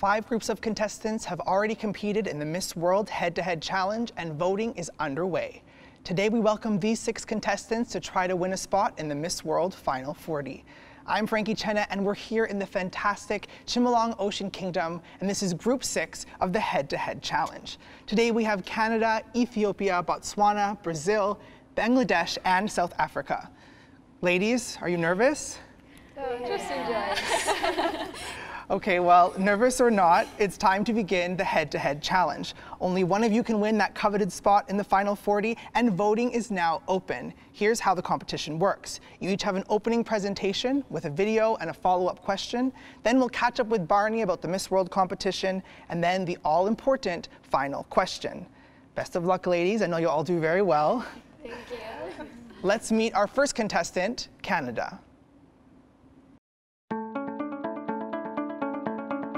Five groups of contestants have already competed in the Miss World head-to-head challenge and voting is underway. Today we welcome these six contestants to try to win a spot in the Miss World Final 40. I'm Frankie Cena and we're here in the fantastic Chimelong Ocean Kingdom and this is group six of the head-to-head challenge. Today we have Canada, Ethiopia, Botswana, Brazil, Bangladesh and South Africa. Ladies, are you nervous? Oh, yeah. Okay, well, nervous or not, it's time to begin the head-to-head challenge. Only one of you can win that coveted spot in the final 40, and voting is now open. Here's how the competition works. You each have an opening presentation with a video and a follow-up question. Then we'll catch up with Barney about the Miss World competition, and then the all-important final question. Best of luck, ladies. I know you'll all do very well. Thank you. Let's meet our first contestant, Canada.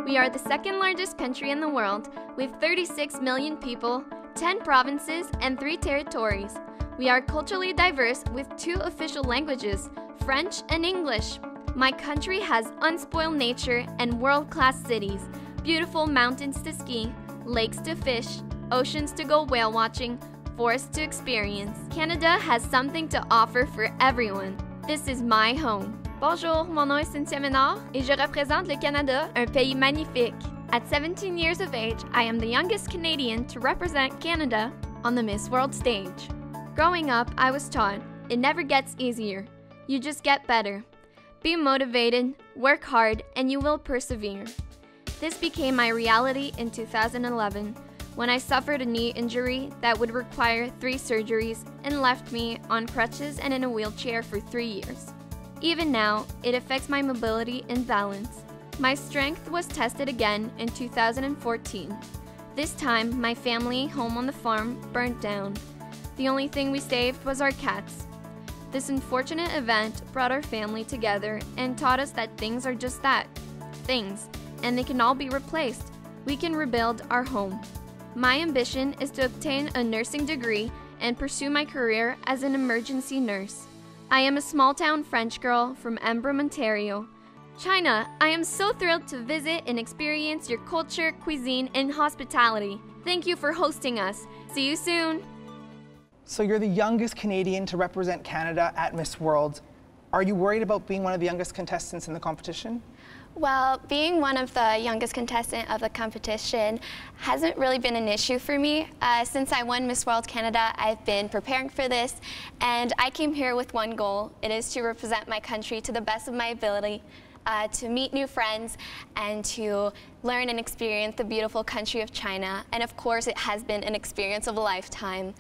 We are the second largest country in the world, with 36 million people, 10 provinces, and 3 territories. We are culturally diverse with two official languages, French and English. My country has unspoiled nature and world-class cities, beautiful mountains to ski, lakes to fish, oceans to go whale watching, forests to experience. Canada has something to offer for everyone. This is my home. Bonjour, mon nom est Cynthia Ménard et je représente le Canada, un pays magnifique. At 17 years of age, I am the youngest Canadian to represent Canada on the Miss World stage. Growing up, I was taught it never gets easier. You just get better. Be motivated, work hard, and you will persevere. This became my reality in 2011 when I suffered a knee injury that would require three surgeries and left me on crutches and in a wheelchair for three years. Even now, it affects my mobility and balance. My strength was tested again in 2014. This time, my family home on the farm burnt down. The only thing we saved was our cats. This unfortunate event brought our family together and taught us that things are just that things, and they can all be replaced. We can rebuild our home. My ambition is to obtain a nursing degree and pursue my career as an emergency nurse. I am a small town French girl from Embrun, Ontario. China, I am so thrilled to visit and experience your culture, cuisine, and hospitality. Thank you for hosting us. See you soon. So you're the youngest Canadian to represent Canada at Miss World. Are you worried about being one of the youngest contestants in the competition? Well, being one of the youngest contestant of the competition hasn't really been an issue for me. Uh, since I won Miss World Canada, I've been preparing for this, and I came here with one goal. It is to represent my country to the best of my ability, uh, to meet new friends, and to learn and experience the beautiful country of China. And of course, it has been an experience of a lifetime.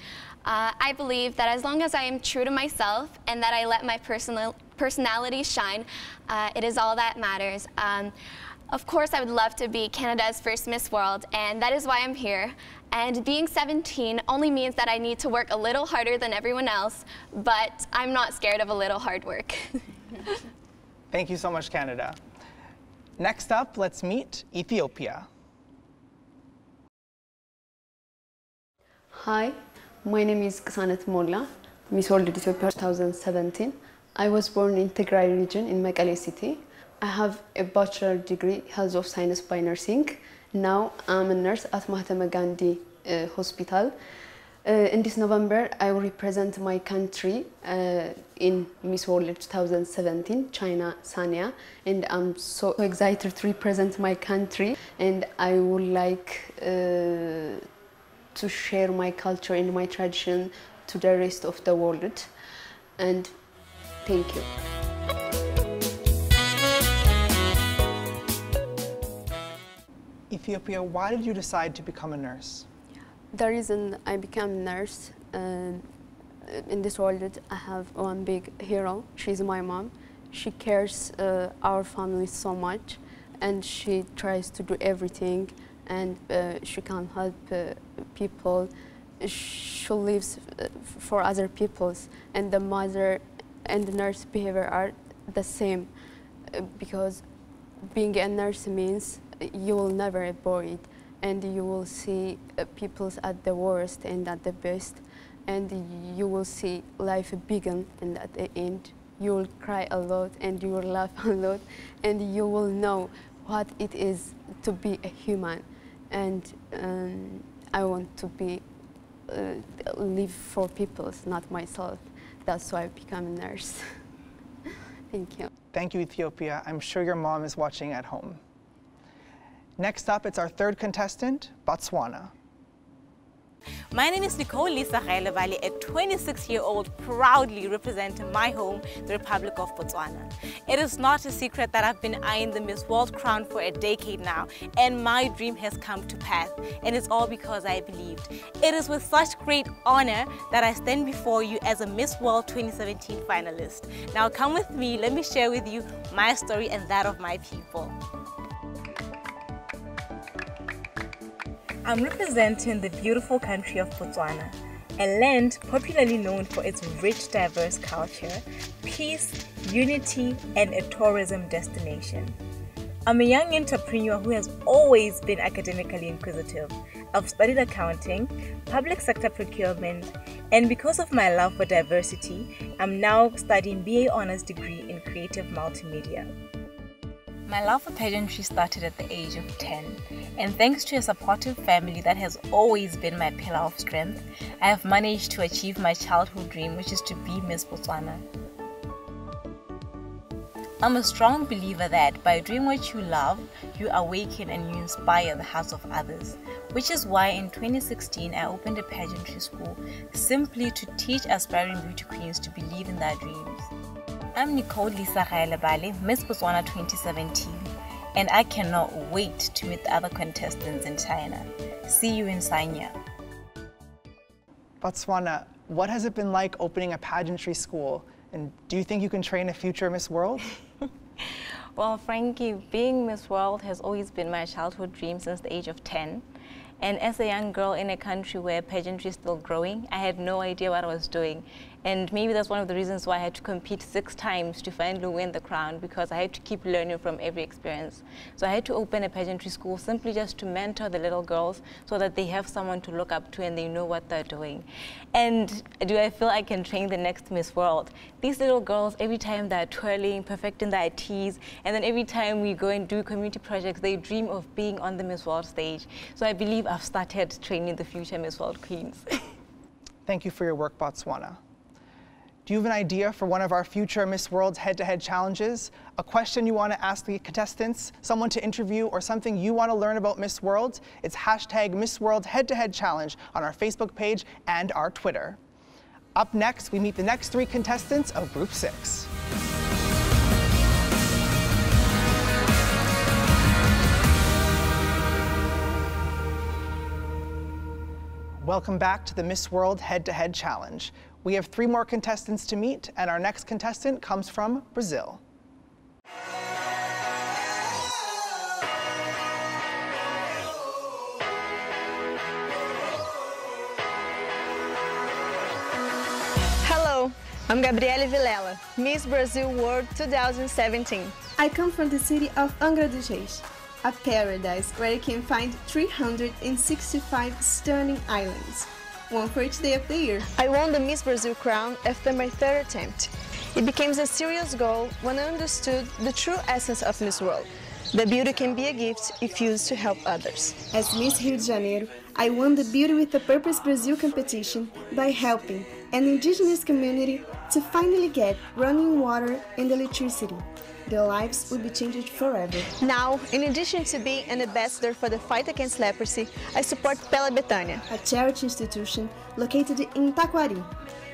Uh, I believe that as long as I am true to myself and that I let my personal personality shine, uh, it is all that matters. Um, of course, I would love to be Canada's first Miss World, and that is why I'm here. And being 17 only means that I need to work a little harder than everyone else, but I'm not scared of a little hard work. Thank you so much, Canada. Next up, let's meet Ethiopia. Hi, my name is Ksanet Molla, Miss World Ethiopia 2017. I was born in Tigray region in Mekelle city. I have a bachelor degree Health of Science by nursing. Now I'm a nurse at Mahatma Gandhi uh, Hospital. Uh, in this November, I will represent my country uh, in Miss World 2017, China, Sanya, and I'm so excited to represent my country. And I would like uh, to share my culture and my tradition to the rest of the world. And thank you. Ethiopia, why did you decide to become a nurse? The reason I became a nurse uh, in this world, I have one big hero. She's my mom. She cares uh, our family so much, and she tries to do everything and uh, she can help uh, people. She lives uh, for other peoples, and the mother and the nurse behavior are the same, because being a nurse means you will never avoid, and you will see uh, people at the worst and at the best, and you will see life begin and at the end you will cry a lot and you will laugh a lot and you will know what it is to be a human, and um, I want to be uh, live for people, not myself. That's why I become a nurse. Thank you. Thank you, Ethiopia. I'm sure your mom is watching at home. Next up, it's our third contestant, Botswana. My name is Nicole Lisa Gaelebale, a 26-year-old proudly representing my home, the Republic of Botswana. It is not a secret that I've been eyeing the Miss World crown for a decade now, and my dream has come to pass, and it's all because I believed. It is with such great honor that I stand before you as a Miss World 2017 finalist. Now come with me, let me share with you my story and that of my people. I'm representing the beautiful country of Botswana, a land popularly known for its rich, diverse culture, peace, unity, and a tourism destination. I'm a young entrepreneur who has always been academically inquisitive. I've studied accounting, public sector procurement, and because of my love for diversity, I'm now studying BA Honours degree in creative multimedia. My love for pageantry started at the age of 10, and thanks to a supportive family that has always been my pillar of strength, I have managed to achieve my childhood dream, which is to be Miss Botswana. I'm a strong believer that by doing what you love, you awaken and you inspire the hearts of others, which is why in 2016 I opened a pageantry school simply to teach aspiring beauty queens to believe in their dreams. I'm Nicole Lisa Gaelebale, Miss Botswana 2017, and I cannot wait to meet the other contestants in China. See you in Sanya. Botswana, what has it been like opening a pageantry school? And do you think you can train a future Miss World? well, Frankie, being Miss World has always been my childhood dream since the age of 10. And as a young girl in a country where pageantry is still growing, I had no idea what I was doing. And maybe that's one of the reasons why I had to compete six times to finally win the crown because I had to keep learning from every experience. So I had to open a pageantry school simply just to mentor the little girls so that they have someone to look up to and they know what they're doing. And do I feel I can train the next Miss World? These little girls, every time they're twirling, perfecting their teas, and then every time we go and do community projects, they dream of being on the Miss World stage. So I believe I've started training the future Miss World queens. Thank you for your work, Botswana. Do you have an idea for one of our future Miss World's head-to-head -head challenges? A question you want to ask the contestants, someone to interview, or something you want to learn about Miss World? It's hashtag Miss World Head-to-Head -head Challenge on our Facebook page and our Twitter. Up next, we meet the next three contestants of Group 6. Welcome back to the Miss World Head-to-Head -head Challenge. We have three more contestants to meet, and our next contestant comes from Brazil. Hello, I'm Gabrielle Vilela, Miss Brazil World 2017. I come from the city of Angra dos Reis, a paradise where you can find 365 stunning islands one for each day of the year. I won the Miss Brazil crown after my third attempt. It became a serious goal when I understood the true essence of Miss World. The beauty can be a gift if used to help others. As Miss Rio de Janeiro, I won the Beauty with a Purpose Brazil competition by helping an indigenous community to finally get running water and electricity their lives will be changed forever. Now, in addition to being an ambassador for the fight against leprosy, I support Pela Betânia, a charity institution located in Taquari,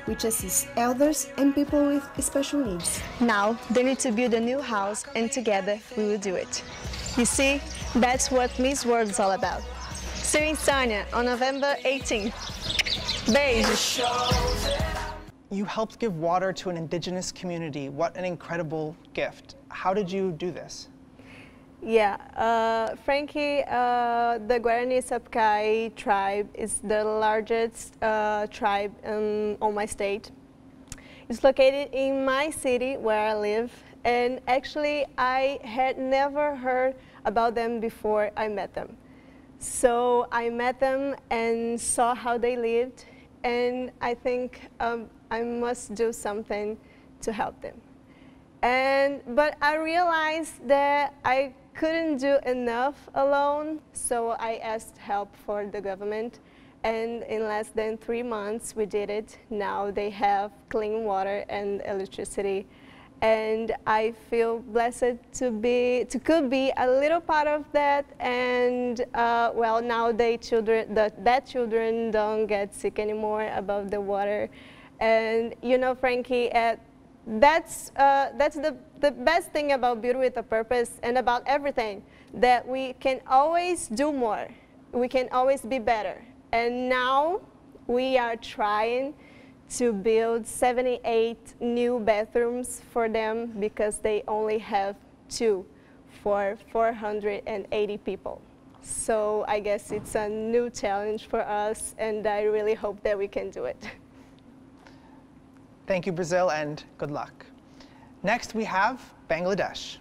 which assists elders and people with special needs. Now, they need to build a new house, and together we will do it. You see, that's what Miss World is all about. See you in Sanya on November 18th. Beijo! You helped give water to an indigenous community. What an incredible gift. How did you do this? Yeah, uh, Frankie, uh, the Guarani Sapucaí tribe is the largest uh, tribe in, on my state. It's located in my city where I live, and actually I had never heard about them before I met them. So I met them and saw how they lived, and I think um, I must do something to help them. And, but I realized that I couldn't do enough alone, so I asked help for the government. And in less than three months, we did it. Now they have clean water and electricity. And I feel blessed to be, to could be a little part of that. And uh, well, now they children, the, that children don't get sick anymore above the water. And you know, Frankie, at that's, uh, that's the, the best thing about Beauty with a Purpose and about everything, that we can always do more. We can always be better. And now we are trying to build 78 new bathrooms for them because they only have two for 480 people. So I guess it's a new challenge for us and I really hope that we can do it. Thank you, Brazil, and good luck. Next, we have Bangladesh.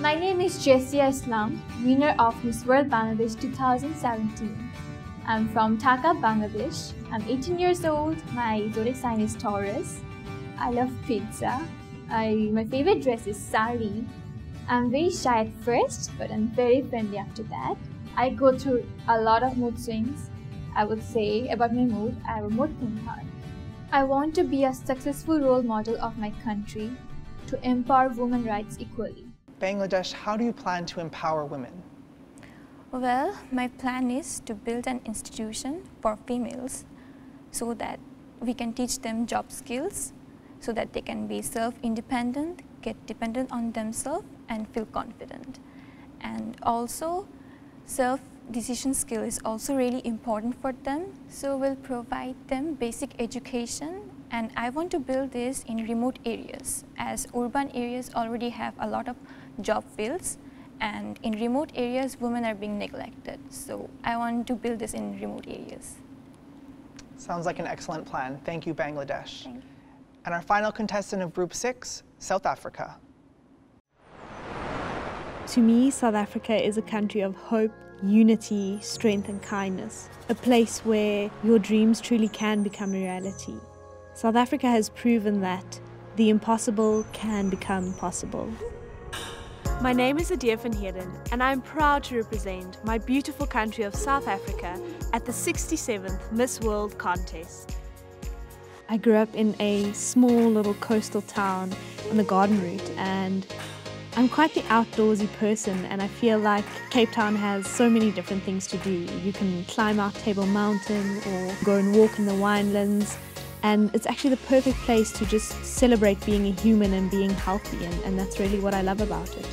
My name is Jessia Islam, winner of Miss World Bangladesh 2017. I'm from Dhaka, Bangladesh. I'm 18 years old. My zodiac sign is Taurus. I love pizza. I, my favorite dress is sari. I'm very shy at first, but I'm very friendly after that. I go through a lot of mood swings. I would say about my mood, I have a mood heart. I want to be a successful role model of my country to empower women rights equally. Bangladesh, how do you plan to empower women? Well, my plan is to build an institution for females so that we can teach them job skills so that they can be self-independent, get dependent on themselves and feel confident. And also, self-decision skill is also really important for them. So we'll provide them basic education and I want to build this in remote areas as urban areas already have a lot of job fields and in remote areas women are being neglected. So I want to build this in remote areas. Sounds like an excellent plan. Thank you, Bangladesh. Thank you. And our final contestant of Group 6, South Africa. To me, South Africa is a country of hope, unity, strength, and kindness. A place where your dreams truly can become a reality. South Africa has proven that the impossible can become possible. My name is Adia van Heerden, and I am proud to represent my beautiful country of South Africa at the 67th Miss World contest. I grew up in a small little coastal town on the Garden Route, and I'm quite the outdoorsy person, and I feel like Cape Town has so many different things to do. You can climb out Table Mountain or go and walk in the winelands, and it's actually the perfect place to just celebrate being a human and being healthy, and, and that's really what I love about it.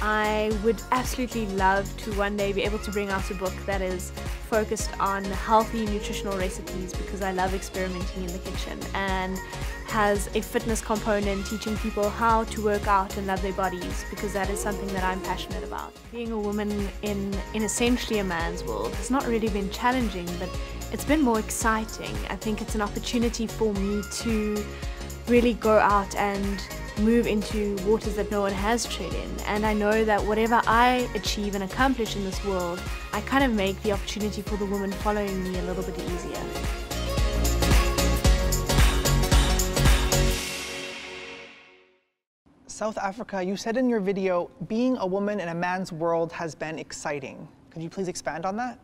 I would absolutely love to one day be able to bring out a book that is focused on healthy nutritional recipes because I love experimenting in the kitchen and has a fitness component teaching people how to work out and love their bodies because that is something that I'm passionate about. Being a woman in, in essentially a man's world has not really been challenging but it's been more exciting. I think it's an opportunity for me to really go out and move into waters that no one has tread in. And I know that whatever I achieve and accomplish in this world, I kind of make the opportunity for the woman following me a little bit easier. South Africa, you said in your video, being a woman in a man's world has been exciting. Could you please expand on that?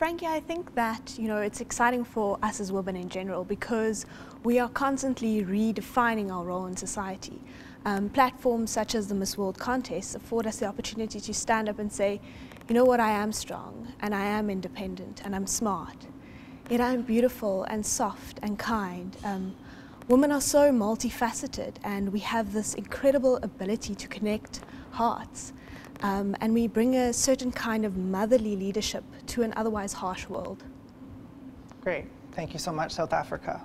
Frankie, I think that, you know, it's exciting for us as women in general because we are constantly redefining our role in society. Um, platforms such as the Miss World contest afford us the opportunity to stand up and say, you know what, I am strong and I am independent and I'm smart. Yet I'm beautiful and soft and kind. Um, women are so multifaceted and we have this incredible ability to connect hearts. Um, and we bring a certain kind of motherly leadership to an otherwise harsh world. Great. Thank you so much, South Africa.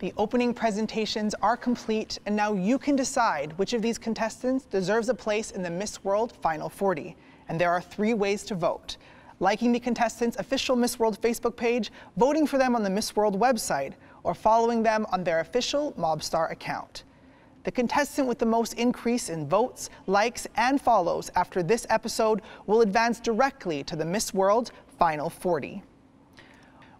The opening presentations are complete, and now you can decide which of these contestants deserves a place in the Miss World Final 40. And there are three ways to vote. Liking the contestants' official Miss World Facebook page, voting for them on the Miss World website, or following them on their official Mobstar account. The contestant with the most increase in votes, likes, and follows after this episode will advance directly to the Miss World Final 40.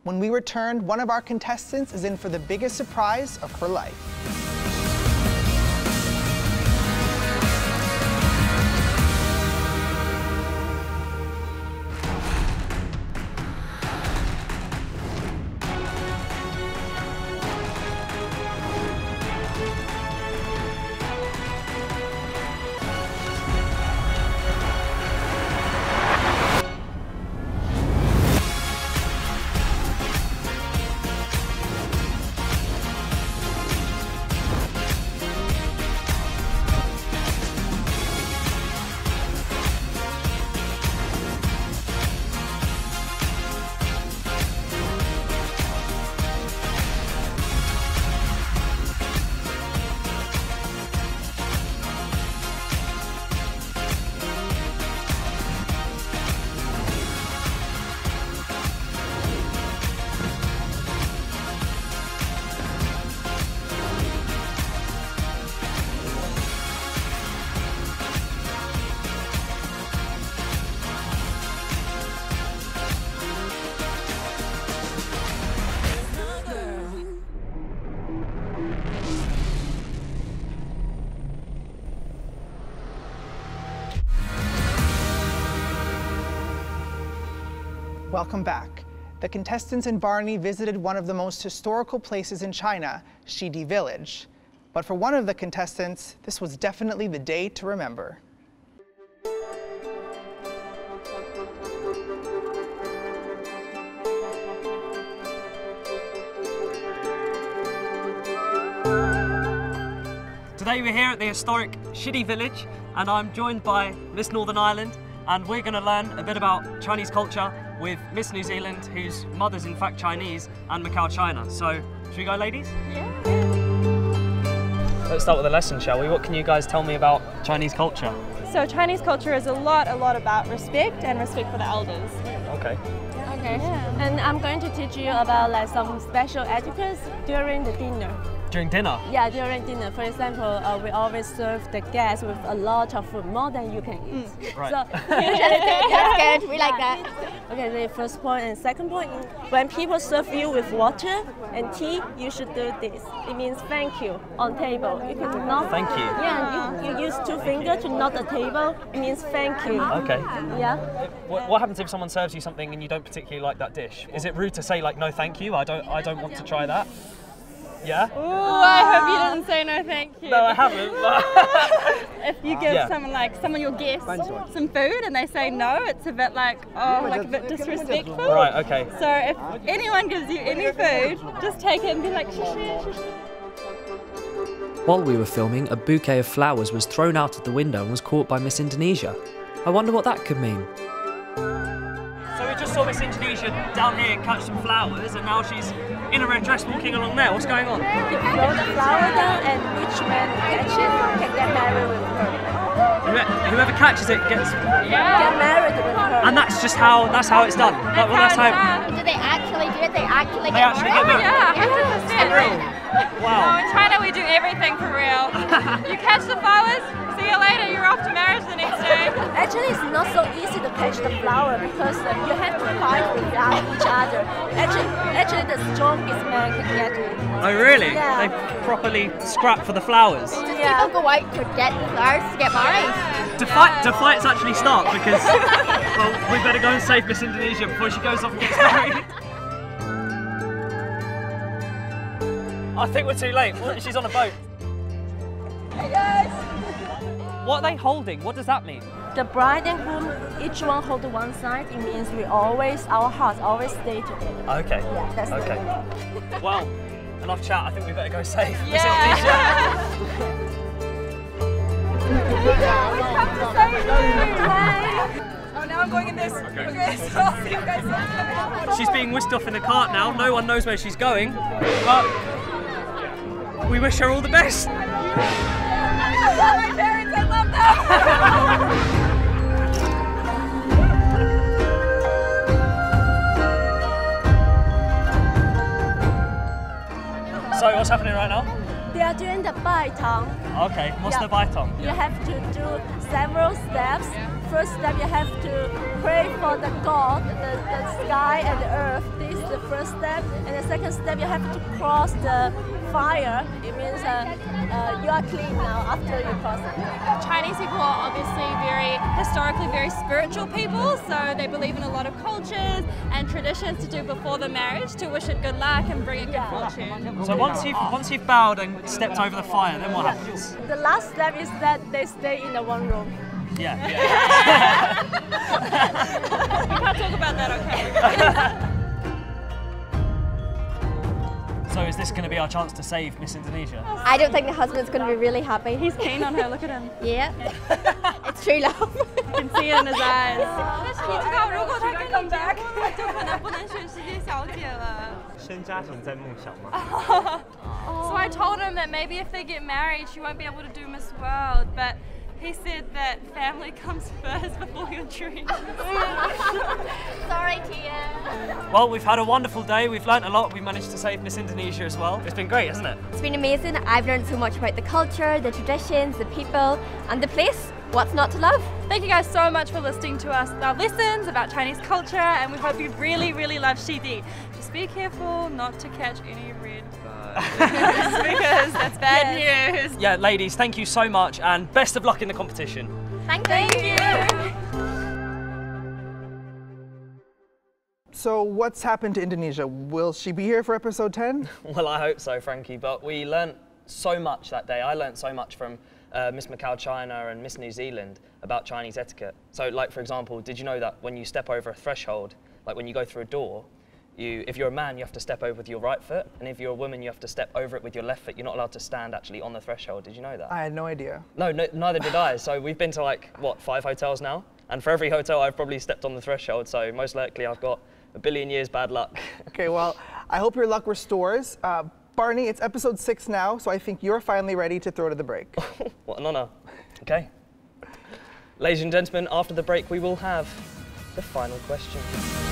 When we return, one of our contestants is in for the biggest surprise of her life. Welcome back. The contestants in Barney visited one of the most historical places in China, Xidi Village. But for one of the contestants, this was definitely the day to remember. Today we're here at the historic Xidi Village and I'm joined by Miss Northern Ireland and we're going to learn a bit about Chinese culture with Miss New Zealand, whose mother's in fact Chinese, and Macau, China. So, should we go, ladies? Yeah. Let's start with the lesson, shall we? What can you guys tell me about Chinese culture? So Chinese culture is a lot, a lot about respect and respect for the elders. Okay. Okay. Yeah. And I'm going to teach you about like some special etiquette during the dinner. During dinner? Yeah, during dinner. For example, uh, we always serve the guests with a lot of food, more than you can eat. Mm. Right. So, That's good. We like that. Okay, the first point and second point, when people serve you with water and tea, you should do this. It means thank you on table. You can knock. Thank you. Yeah, you, you use two fingers to knock the table. It means thank you. Okay. Yeah. What, what happens if someone serves you something and you don't particularly like that dish? Is it rude to say like no thank you? I don't I don't want to try that. Yeah? Oh, I hope you didn't say no thank you. No, I haven't. if you give Yeah. someone like someone your guest some food and they say no, it's a bit like oh like a bit disrespectful. Right, okay. So if anyone gives you any food, just take it and be like shishi shishi. While we were filming, a bouquet of flowers was thrown out of the window and was caught by Miss Indonesia. I wonder what that could mean. So we just saw Miss Indonesia down here catch some flowers and now she's in a red dress walking along there. What's going on? You throw the flower down and which man catch it can get married with her. Whoever, whoever catches it gets yeah. Get married with her. and that's just how that's how it's done. Like, well, that's how Do they actually do it? They actually They get actually married? get married. Yeah, 100%. Wow. No, in China we do everything for real. you catch the flowers, see you later, you're off to marriage the next day. Actually, it's not so easy to catch the flower because uh, you have to fight without each other. Actually, actually, the strongest man can get it. Oh really? Yeah. They properly scrap for the flowers. Yeah. People go out to get the flowers to get married. Do, fight, do fights actually start? Because well, we better go and save Miss Indonesia before she goes off and gets married. I think we're too late. She's on a boat. Hey guys. What are they holding? What does that mean? The bride and groom, each one hold one side. It means we always, our hearts always stay together. Okay. Yeah, that's okay. meaning. Well, enough chat. I think we better go save Miss Yeah. Oh, now I'm going in this. Okay, so I'll see you guys Indonesia. She's being whisked off in a cart now. No one knows where she's going, but we wish her all the best. So what's happening right now? They are doing the baitong. Okay, what's the baitong? You have to do several steps. First step, you have to pray for the God, the, the sky and the earth. This is the first step. And the second step, you have to cross the fire. It means uh, uh, you are clean now after you cross it. Chinese people are obviously very historically very spiritual people, so they believe in a lot of cultures and traditions to do before the marriage to wish it good luck and bring it good fortune. So once you've once you've bowed and stepped over the fire, then what happens? The last step is that they stay in the one room. Yeah. we can't talk about that, okay? So is this going to be our chance to save Miss Indonesia? I don't think the husband's going to be really happy. He's keen on her, look at him. Yeah. it's true love. you can see it in his eyes. so I told him that maybe if they get married, she won't be able to do Miss World, but he said that family comes first before your dreams. Sorry, Tia. Well, we've had a wonderful day. We've learnt a lot. We managed to save Miss Indonesia as well. It's been great, hasn't it? It's been amazing. I've learned so much about the culture, the traditions, the people, and the place. What's not to love? Thank you guys so much for listening to us, our lessons about Chinese culture, and we hope you really, really love Xidi. Just be careful not to catch any red bugs, because that's bad news. Yeah, ladies, thank you so much and best of luck in the competition. Thank, you. So what's happened to Indonesia? Will she be here for episode 10? Well, I hope so, Frankie. But we learnt so much that day. I learnt so much from uh, Miss Macau China and Miss New Zealand about Chinese etiquette. So, like for example, did you know that when you step over a threshold, like when you go through a door, you, if you're a man, you have to step over with your right foot, and if you're a woman, you have to step over it with your left foot. You're not allowed to stand actually on the threshold. Did you know that? I had no idea. No, no neither did I. So we've been to like what five hotels now, and for every hotel, I've probably stepped on the threshold. So most likely, I've got a billion years bad luck. Okay, well, I hope your luck restores. Uh, Barney, it's episode six now, so I think you're finally ready to throw to the break. What an honour. Okay. Ladies and gentlemen, after the break, we will have the final question.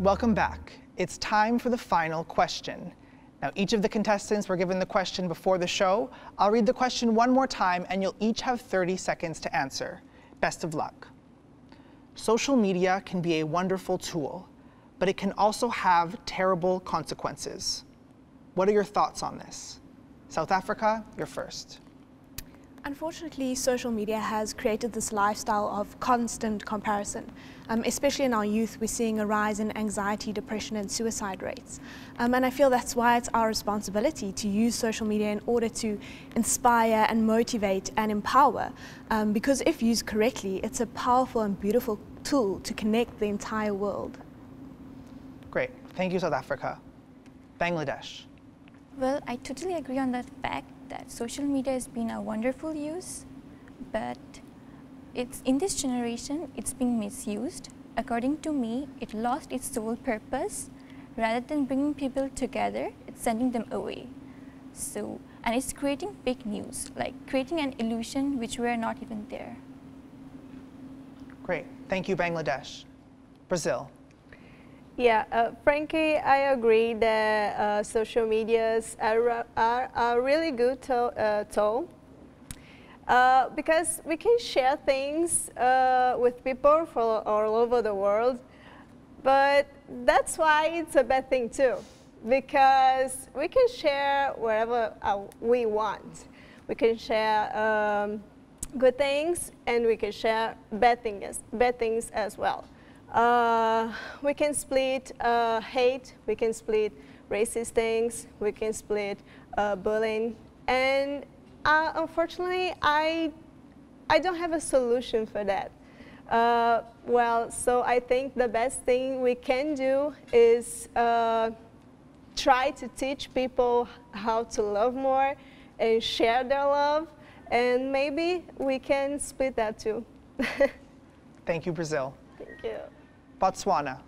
Welcome back. It's time for the final question. Now, each of the contestants were given the question before the show. I'll read the question one more time, and you'll each have 30 seconds to answer. Best of luck. Social media can be a wonderful tool, but it can also have terrible consequences. What are your thoughts on this? South Africa, you're first. Unfortunately, social media has created this lifestyle of constant comparison. Um, especially in our youth, we're seeing a rise in anxiety, depression, and suicide rates. Um, and I feel that's why it's our responsibility to use social media in order to inspire and motivate and empower. Um, because if used correctly, it's a powerful and beautiful tool to connect the entire world. Great. Thank you, South Africa. Bangladesh. Well, I totally agree on that fact that social media has been a wonderful use, but it's in this generation it's being misused. According to me, it lost its sole purpose. Rather than bringing people together, it's sending them away. So, and it's creating fake news, like creating an illusion which were not even there. Great. Thank you, Bangladesh. Brazil. Yeah, uh, Frankie, I agree that uh, social medias are, are really good to, uh, tool uh, because we can share things uh, with people from all over the world, but that's why it's a bad thing too, because we can share wherever uh, we want. We can share um, good things and we can share bad things, bad things as well. Uh, we can split uh, hate, we can split racist things, we can split uh, bullying, and uh, unfortunately, I, I don't have a solution for that. Uh, well, so I think the best thing we can do is uh, try to teach people how to love more and share their love, and maybe we can split that too. Thank you, Brazil. Thank you. Botswana.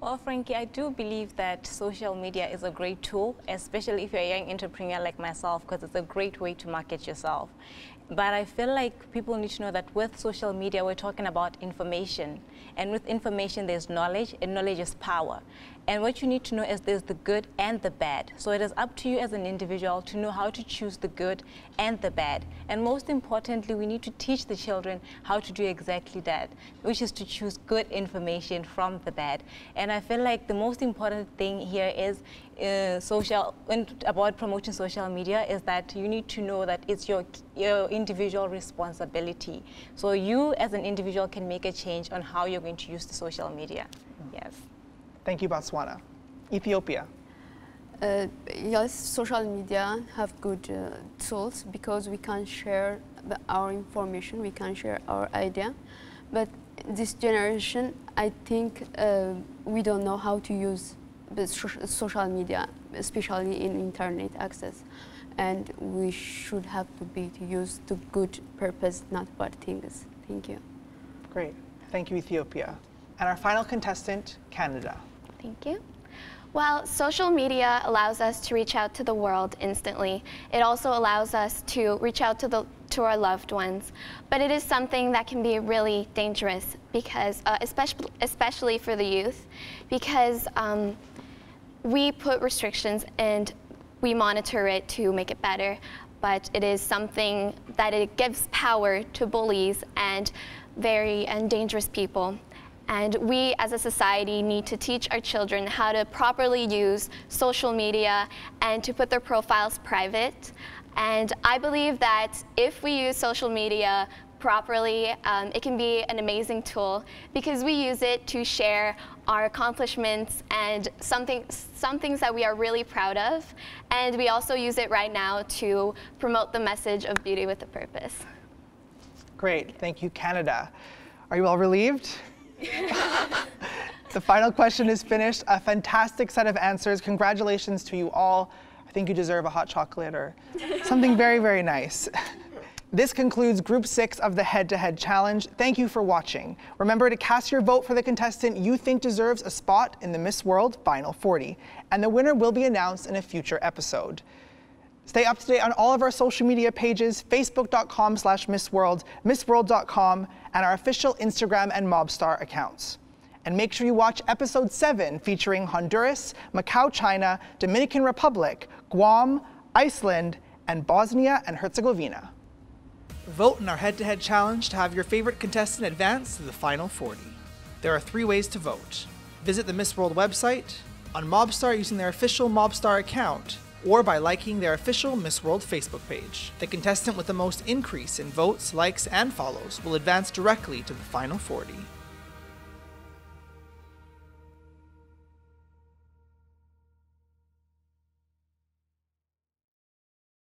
Well, Frankie, I do believe that social media is a great tool, especially if you're a young entrepreneur like myself, because it's a great way to market yourself. But I feel like people need to know that with social media, we're talking about information. And with information, there's knowledge, and knowledge is power. And what you need to know is there's the good and the bad. So it is up to you as an individual to know how to choose the good and the bad. And most importantly, we need to teach the children how to do exactly that, which is to choose good information from the bad. And I feel like the most important thing here is uh, social, when, about promoting social media is that you need to know that it's your, your individual responsibility. So you as an individual can make a change on how you're going to use the social media. Yes. Thank you, Botswana. Ethiopia. Uh, yes, social media have good uh, tools because we can share the, our information, we can share our idea. But this generation, I think uh, we don't know how to use the social media, especially in internet access. And we should have to be to use to good purpose, not bad things. Thank you. Great. Thank you, Ethiopia. And our final contestant, Canada. Thank you. Well, social media allows us to reach out to the world instantly. It also allows us to reach out to, the, to our loved ones. But it is something that can be really dangerous because, uh, especially, especially for the youth, because um, we put restrictions and we monitor it to make it better. But it is something that it gives power to bullies and very and dangerous people. And we as a society need to teach our children how to properly use social media and to put their profiles private. And I believe that if we use social media properly, um, it can be an amazing tool because we use it to share our accomplishments and something, some things that we are really proud of. And we also use it right now to promote the message of beauty with a purpose. Great, thank you, Canada. Are you all relieved? the final question is finished. A fantastic set of answers. Congratulations to you all. I think you deserve a hot chocolate or something very, very nice. This concludes Group 6 of the Head-to-Head -head Challenge. Thank you for watching. Remember to cast your vote for the contestant you think deserves a spot in the Miss World Final 40, and the winner will be announced in a future episode. Stay up to date on all of our social media pages, facebook.com slash missworld, missworld.com, and our official Instagram and Mobstar accounts. And make sure you watch episode 7 featuring Honduras, Macau, China, Dominican Republic, Guam, Iceland, and Bosnia and Herzegovina. Vote in our head-to-head challenge to have your favorite contestant advance to the final 40. There are three ways to vote. Visit the Miss World website, on Mobstar using their official Mobstar account, or by liking their official Miss World Facebook page. The contestant with the most increase in votes, likes, and follows will advance directly to the final 40.